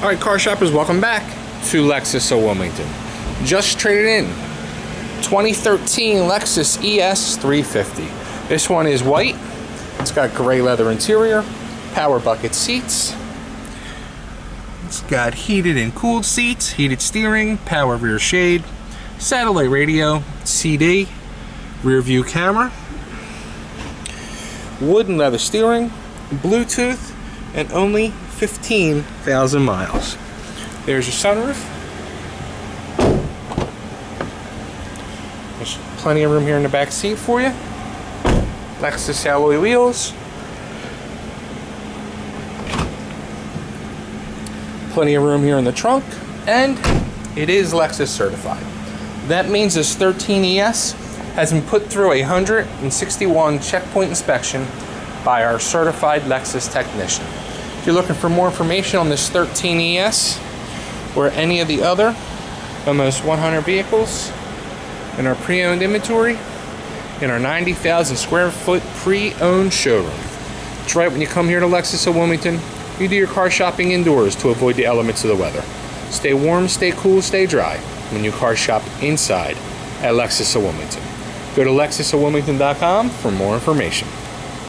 All right, car shoppers, welcome back to Lexus of Wilmington. Just traded in 2013 Lexus ES 350. This one is white. It's got gray leather interior, power bucket seats. It's got heated and cooled seats, heated steering, power rear shade, satellite radio, CD, rear view camera, wood and leather steering, Bluetooth, and only 15,000 miles. There's your sunroof. There's plenty of room here in the back seat for you. Lexus alloy wheels. Plenty of room here in the trunk. And it is Lexus certified. That means this 13ES has been put through a 161 checkpoint inspection by our certified Lexus technician. If you're looking for more information on this 13ES or any of the other almost 100 vehicles in our pre-owned inventory in our 90,000 square foot pre-owned showroom. That's right, when you come here to Lexus of Wilmington, you do your car shopping indoors to avoid the elements of the weather. Stay warm, stay cool, stay dry when you car shop inside at Lexus of Wilmington. Go to lexusofwilmington.com for more information.